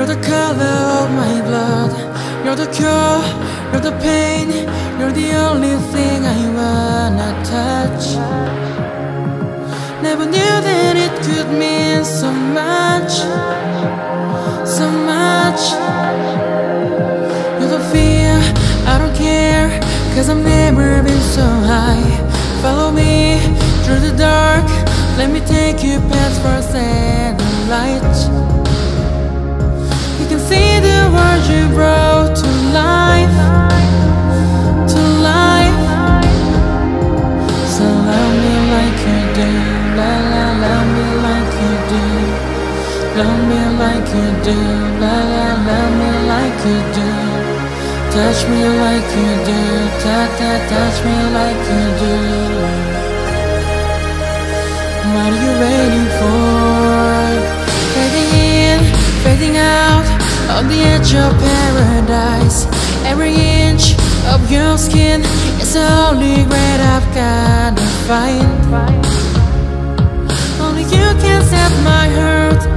You're the color of my blood. You're the cure, you're the pain. You're the only thing I wanna touch. Never knew that it could mean so much So much. You're the fear, I don't care Cause I've never been so high. Follow me through the dark. Let me take you past first and light you brought to life To life. So love me like you do La la love me like you do. Love me like you do La la love me like you do. Touch me like you do Ta ta touch me like you do. What are you waiting for? On the edge of paradise. Every inch of your skin is the only great I've gotta find. Only you can set my heart